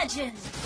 legend!